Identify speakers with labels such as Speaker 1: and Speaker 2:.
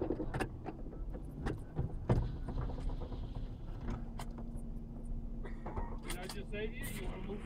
Speaker 1: Did I just say to you, you want to move